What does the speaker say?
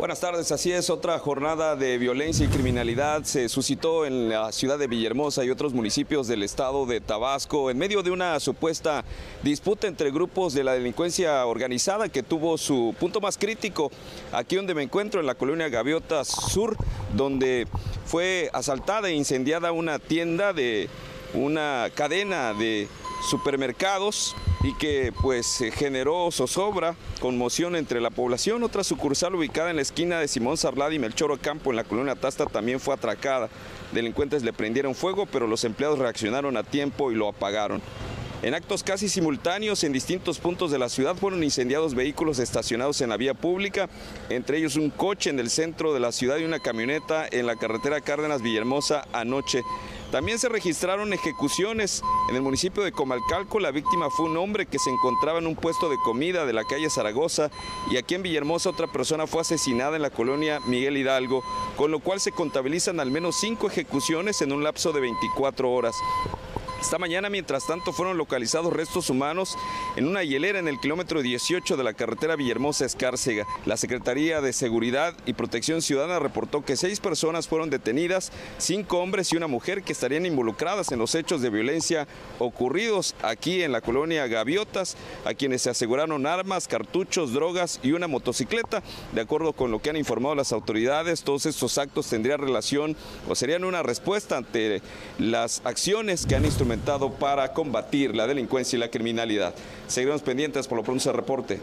Buenas tardes, así es, otra jornada de violencia y criminalidad se suscitó en la ciudad de Villahermosa y otros municipios del estado de Tabasco en medio de una supuesta disputa entre grupos de la delincuencia organizada que tuvo su punto más crítico. Aquí donde me encuentro en la colonia Gaviotas Sur, donde fue asaltada e incendiada una tienda de una cadena de supermercados y que pues generó zozobra, conmoción entre la población. Otra sucursal ubicada en la esquina de Simón Sarlad y Melchor Ocampo en la colonia Tasta también fue atracada. Delincuentes le prendieron fuego, pero los empleados reaccionaron a tiempo y lo apagaron. En actos casi simultáneos en distintos puntos de la ciudad fueron incendiados vehículos estacionados en la vía pública, entre ellos un coche en el centro de la ciudad y una camioneta en la carretera Cárdenas Villahermosa anoche. También se registraron ejecuciones en el municipio de Comalcalco. La víctima fue un hombre que se encontraba en un puesto de comida de la calle Zaragoza y aquí en Villahermosa otra persona fue asesinada en la colonia Miguel Hidalgo, con lo cual se contabilizan al menos cinco ejecuciones en un lapso de 24 horas. Esta mañana, mientras tanto, fueron localizados restos humanos en una hielera en el kilómetro 18 de la carretera Villahermosa-Escárcega. La Secretaría de Seguridad y Protección Ciudadana reportó que seis personas fueron detenidas, cinco hombres y una mujer que estarían involucradas en los hechos de violencia ocurridos aquí en la colonia Gaviotas, a quienes se aseguraron armas, cartuchos, drogas y una motocicleta. De acuerdo con lo que han informado las autoridades, todos estos actos tendrían relación o serían una respuesta ante las acciones que han instrumentado para combatir la delincuencia y la criminalidad. Seguiremos pendientes por lo pronto ese reporte.